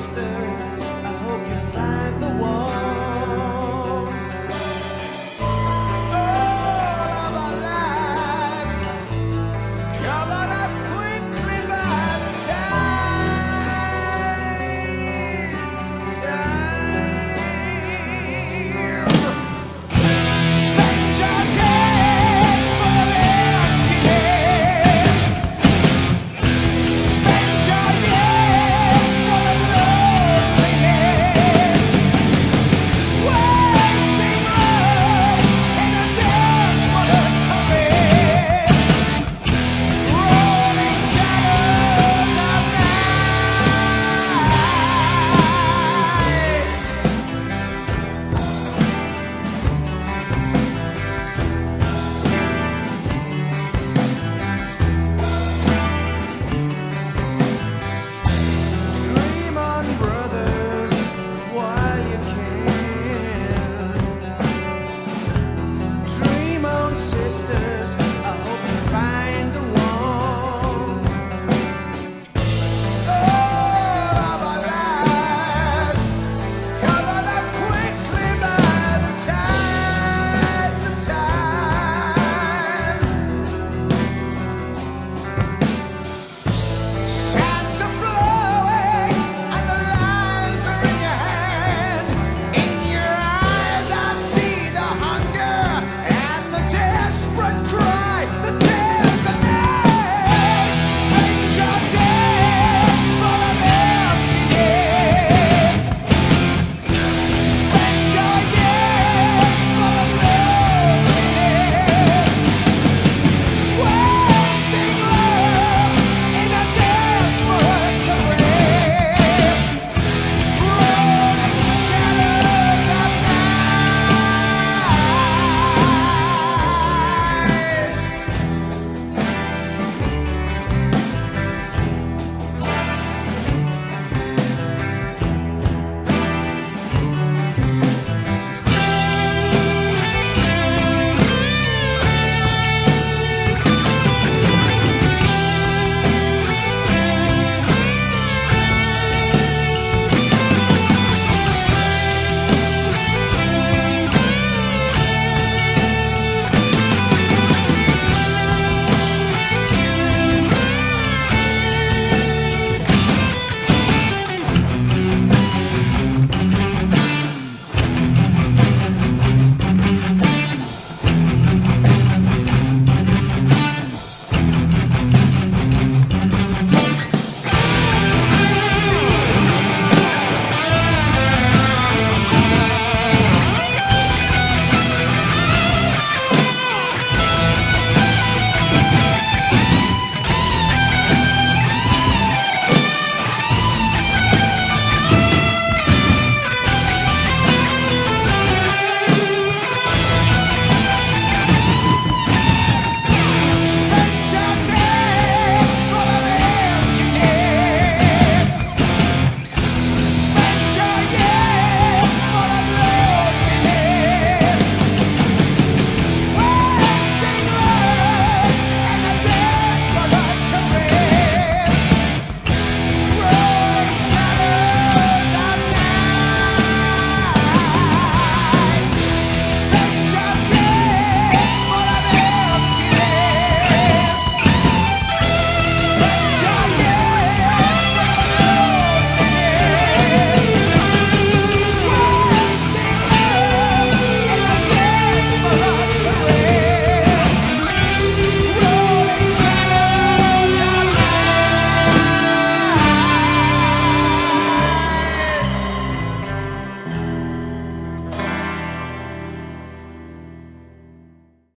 Easter.